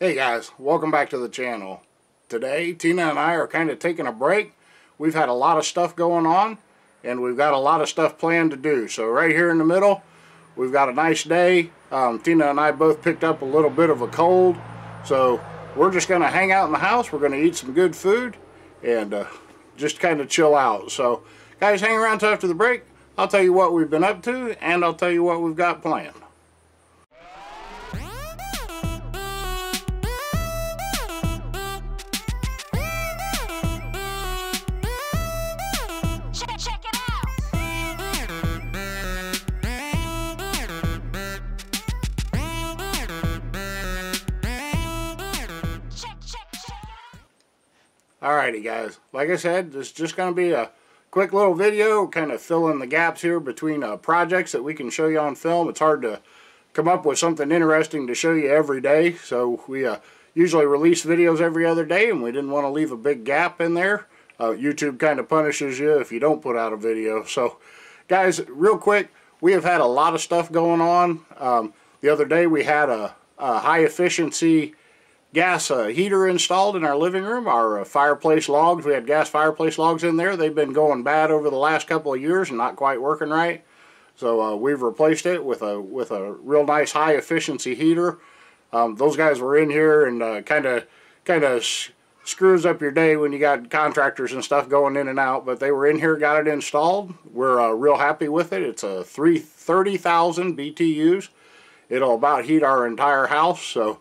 Hey guys, welcome back to the channel. Today, Tina and I are kind of taking a break. We've had a lot of stuff going on, and we've got a lot of stuff planned to do. So right here in the middle, we've got a nice day. Um, Tina and I both picked up a little bit of a cold, so we're just going to hang out in the house. We're going to eat some good food, and uh, just kind of chill out. So guys, hang around till after the break. I'll tell you what we've been up to, and I'll tell you what we've got planned. Alrighty guys, like I said, this is just going to be a quick little video, kind of filling the gaps here between uh, projects that we can show you on film. It's hard to come up with something interesting to show you every day, so we uh, usually release videos every other day, and we didn't want to leave a big gap in there. Uh, YouTube kind of punishes you if you don't put out a video. So, guys, real quick, we have had a lot of stuff going on. Um, the other day we had a, a high efficiency gas uh, heater installed in our living room. Our uh, fireplace logs, we had gas fireplace logs in there. They've been going bad over the last couple of years and not quite working right. So uh, we've replaced it with a with a real nice high efficiency heater. Um, those guys were in here and kind of kind of screws up your day when you got contractors and stuff going in and out. But they were in here, got it installed. We're uh, real happy with it. It's a 330,000 BTUs. It'll about heat our entire house. So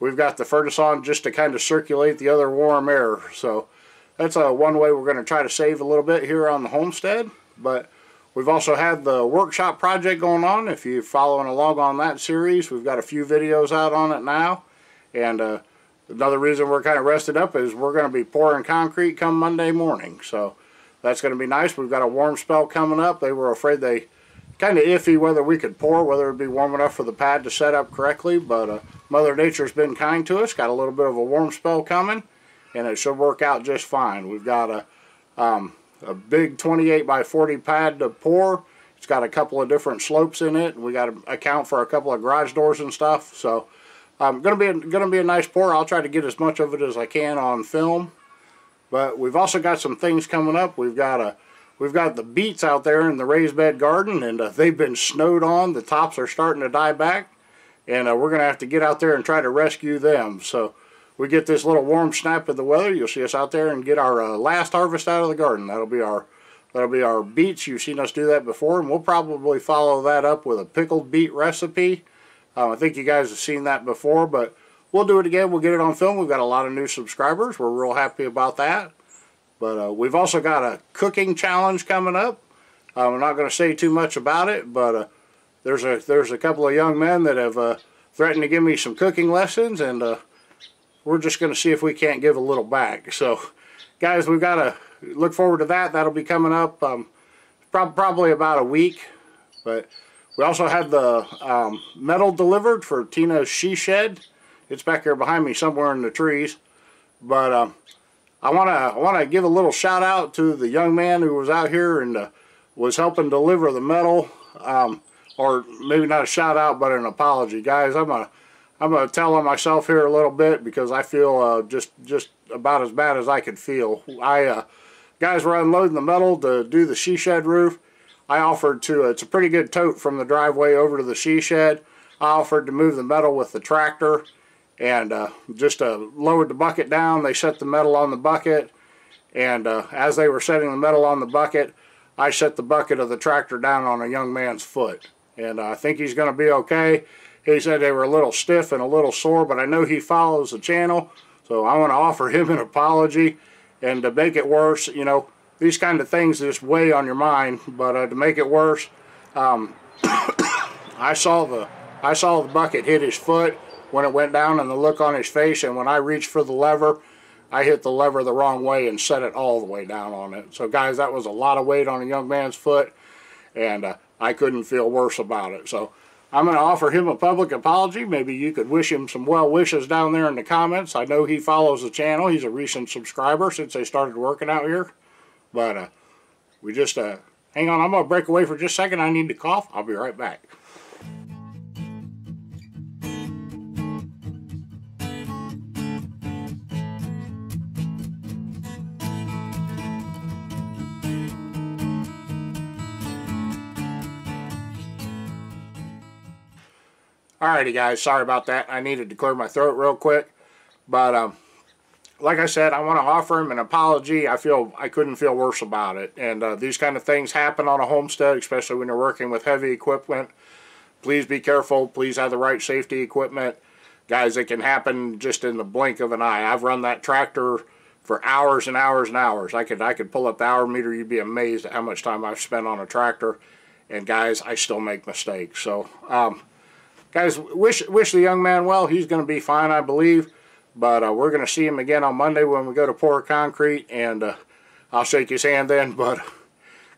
We've got the furnace on just to kind of circulate the other warm air. So that's uh, one way we're going to try to save a little bit here on the homestead. But we've also had the workshop project going on. If you're following along on that series, we've got a few videos out on it now. And uh, another reason we're kind of rested up is we're going to be pouring concrete come Monday morning. So that's going to be nice. We've got a warm spell coming up. They were afraid they kind of iffy whether we could pour, whether it would be warm enough for the pad to set up correctly, but uh, Mother Nature's been kind to us, got a little bit of a warm spell coming, and it should work out just fine. We've got a, um, a big 28 by 40 pad to pour. It's got a couple of different slopes in it, and we got to account for a couple of garage doors and stuff, so um, gonna be gonna be a nice pour. I'll try to get as much of it as I can on film. But we've also got some things coming up. We've got a We've got the beets out there in the raised bed garden and uh, they've been snowed on. The tops are starting to die back and uh, we're going to have to get out there and try to rescue them. So we get this little warm snap of the weather. You'll see us out there and get our uh, last harvest out of the garden. That'll be our that'll be our beets. You've seen us do that before and we'll probably follow that up with a pickled beet recipe. Um, I think you guys have seen that before but we'll do it again. We'll get it on film. We've got a lot of new subscribers. We're real happy about that. But uh, we've also got a cooking challenge coming up. Uh, I'm not going to say too much about it, but uh, there's a there's a couple of young men that have uh, threatened to give me some cooking lessons, and uh, we're just going to see if we can't give a little back. So, guys, we've got to look forward to that. That'll be coming up um, prob probably about a week. But we also had the um, metal delivered for Tina's she shed. It's back here behind me somewhere in the trees. But um, I want to I want to give a little shout out to the young man who was out here and uh, was helping deliver the metal. Um, or maybe not a shout out, but an apology, guys. I'm a I'm gonna tell on myself here a little bit because I feel uh, just just about as bad as I could feel. I uh, guys were unloading the metal to do the she shed roof. I offered to it's a pretty good tote from the driveway over to the she shed. I offered to move the metal with the tractor and uh, just uh, lowered the bucket down. They set the metal on the bucket, and uh, as they were setting the metal on the bucket, I set the bucket of the tractor down on a young man's foot. And I think he's going to be okay. He said they were a little stiff and a little sore, but I know he follows the channel, so I want to offer him an apology. And to make it worse, you know, these kind of things just weigh on your mind. But uh, to make it worse, um, I saw the I saw the bucket hit his foot when it went down and the look on his face and when I reached for the lever I hit the lever the wrong way and set it all the way down on it. So guys that was a lot of weight on a young man's foot and uh, I couldn't feel worse about it. So I'm going to offer him a public apology. Maybe you could wish him some well wishes down there in the comments. I know he follows the channel. He's a recent subscriber since they started working out here. But uh, we just, uh, hang on, I'm going to break away for just a second. I need to cough. I'll be right back. Alrighty guys, sorry about that. I needed to clear my throat real quick. But um, like I said, I want to offer him an apology. I feel I couldn't feel worse about it. And uh, these kind of things happen on a homestead, especially when you're working with heavy equipment. Please be careful. Please have the right safety equipment. Guys, it can happen just in the blink of an eye. I've run that tractor for hours and hours and hours. I could I could pull up the hour meter. You'd be amazed at how much time I've spent on a tractor. And guys, I still make mistakes. So, um, guys, wish wish the young man well. He's going to be fine, I believe. But uh, we're going to see him again on Monday when we go to pour concrete, and uh, I'll shake his hand then. But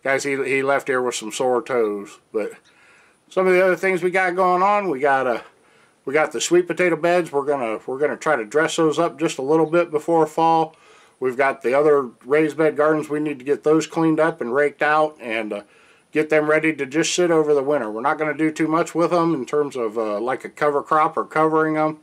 guys, he he left here with some sore toes. But some of the other things we got going on, we got a uh, we got the sweet potato beds. We're gonna we're gonna try to dress those up just a little bit before fall. We've got the other raised bed gardens. We need to get those cleaned up and raked out and uh, get them ready to just sit over the winter. We're not going to do too much with them in terms of uh, like a cover crop or covering them.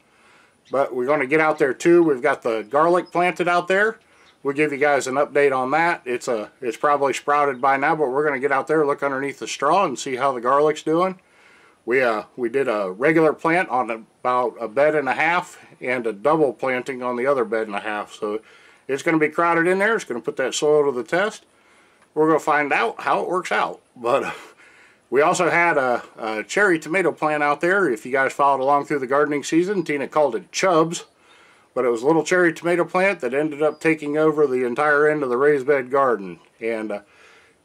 But we're going to get out there too. We've got the garlic planted out there. We'll give you guys an update on that. It's a it's probably sprouted by now, but we're going to get out there, look underneath the straw, and see how the garlic's doing. We uh we did a regular plant on about a bed and a half, and a double planting on the other bed and a half. So it's going to be crowded in there. It's going to put that soil to the test. We're going to find out how it works out. But uh, we also had a, a, cherry tomato plant out there. If you guys followed along through the gardening season, Tina called it Chubs. But it was a little cherry tomato plant that ended up taking over the entire end of the raised bed garden. And uh,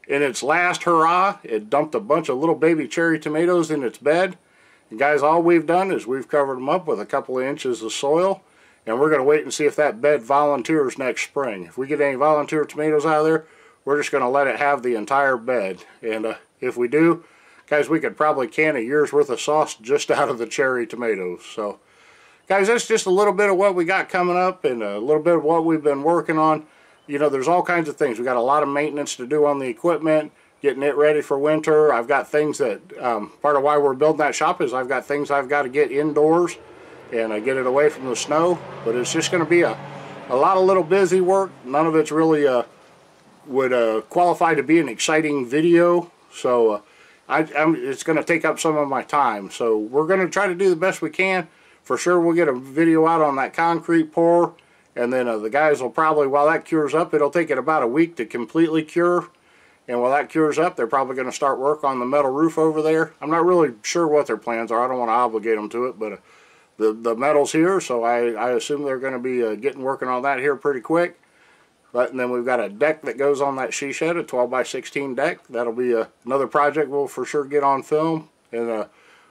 in its last hurrah, it dumped a bunch of little baby cherry tomatoes in its bed. And guys, all we've done is we've covered them up with a couple of inches of soil. And we're going to wait and see if that bed volunteers next spring. If we get any volunteer tomatoes out of there, we're just going to let it have the entire bed. And uh, if we do, Guys, we could probably can a year's worth of sauce just out of the cherry tomatoes. So, guys, that's just a little bit of what we got coming up and a little bit of what we've been working on. You know, there's all kinds of things. We got a lot of maintenance to do on the equipment, getting it ready for winter. I've got things that, um, part of why we're building that shop is I've got things I've got to get indoors and I get it away from the snow. But it's just going to be a, a lot of little busy work. None of it's really uh, would uh, qualify to be an exciting video. So, uh, I, it's going to take up some of my time. So we're going to try to do the best we can. For sure we'll get a video out on that concrete pour. And then uh, the guys will probably, while that cures up, it'll take it about a week to completely cure. And while that cures up, they're probably going to start work on the metal roof over there. I'm not really sure what their plans are. I don't want to obligate them to it, but uh, the, the metal's here, so I, I assume they're going to be uh, getting working on that here pretty quick. But and then we've got a deck that goes on that she shed, a 12 by 16 deck. That'll be a, another project we'll for sure get on film. And uh,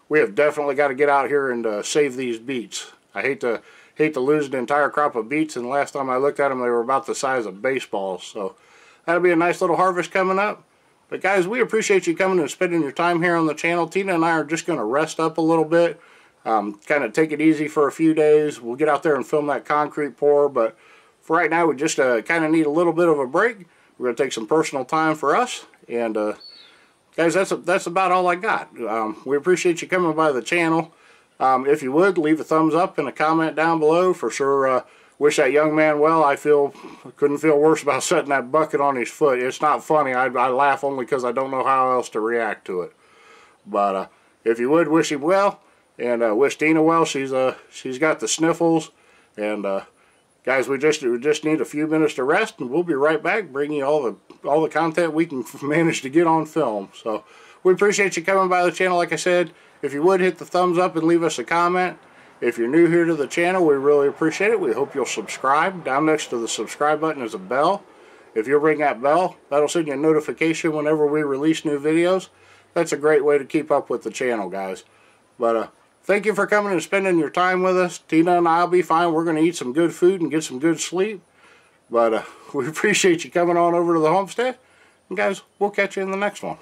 we have definitely got to get out here and uh, save these beets. I hate to hate to lose an entire crop of beets. And last time I looked at them, they were about the size of baseballs. So that'll be a nice little harvest coming up. But guys, we appreciate you coming and spending your time here on the channel. Tina and I are just going to rest up a little bit. Um, kind of take it easy for a few days. We'll get out there and film that concrete pour. But for right now, we just uh, kind of need a little bit of a break. We're going to take some personal time for us. And, uh, guys, that's, that's about all I got. Um, we appreciate you coming by the channel. Um, if you would, leave a thumbs up and a comment down below. For sure, uh, wish that young man well. I feel couldn't feel worse about setting that bucket on his foot. It's not funny. I, I laugh only because I don't know how else to react to it. But uh, if you would, wish him well. And uh, wish Tina well. She's uh, she's got the sniffles. And uh, Guys, we just we just need a few minutes to rest, and we'll be right back, bringing you all the all the content we can manage to get on film. So we appreciate you coming by the channel. Like I said, if you would hit the thumbs up and leave us a comment. If you're new here to the channel, we really appreciate it. We hope you'll subscribe. Down next to the subscribe button is a bell. If you'll ring that bell, that'll send you a notification whenever we release new videos. That's a great way to keep up with the channel, guys. But uh, Thank you for coming and spending your time with us. Tina and I will be fine. We're going to eat some good food and get some good sleep. But uh, we appreciate you coming on over to the homestead. And guys, we'll catch you in the next one.